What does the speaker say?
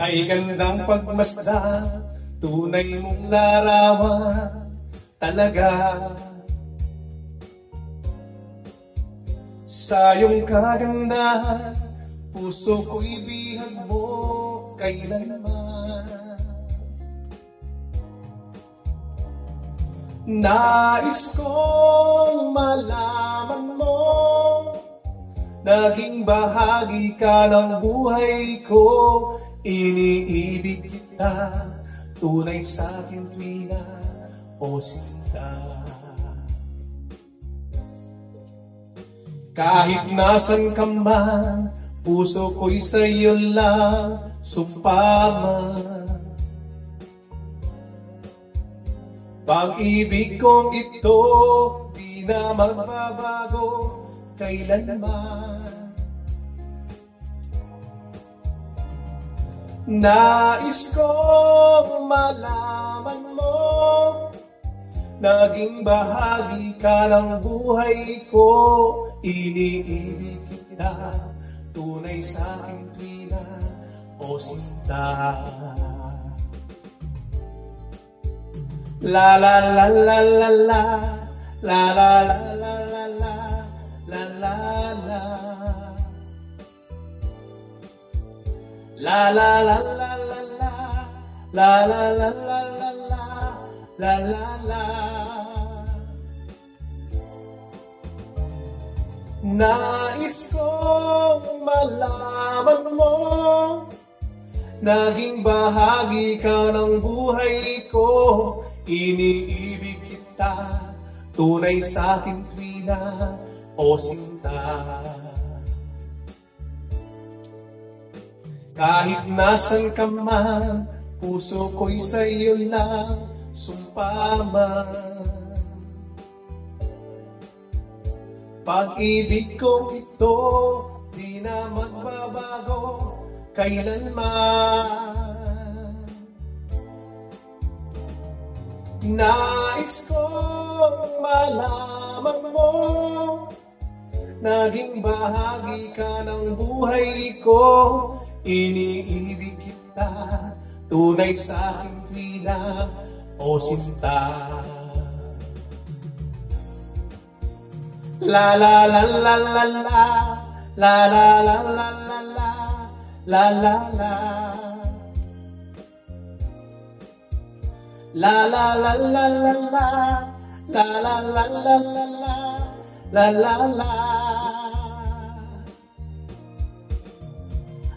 Kay gandang pagmasda, tunay mong larawan talaga. Sa iyong kagandahan, puso ko'y bihag mo kailanman. Nais kong malaman mo Naging bahagi ka ng buhay ko Iniibig kita Tunay sa akin tuwina o sinta Kahit nasan ka man Puso ko'y sa'yo lang Sumpaman Pag-ibig kong ito, di na magbabago kailanman. Nais kong malaman mo Naging bahagi ka ng buhay ko Iniibig kita Tunay sa aking tuwina O sinta La la la la la la La la la la la la La la la La la la la la. La La la la la la. La La la. Nais kong malaman mo Naging bahagi ka ng buhay ko. Iniibig kita, tunay sa aking tuwina o sinta. Kahit nasan ka man, puso ko'y sa iyo lang sumpaman. Pag-ibig kong ito, di na magbabago kailanman. Nais kong malaman mo Naging bahagi ka ng buhay ko Iniibig kita Tunay sa aking tuwina o sinta La la la la la la La la la la la la La la la La la la la la la La la la la la la La la la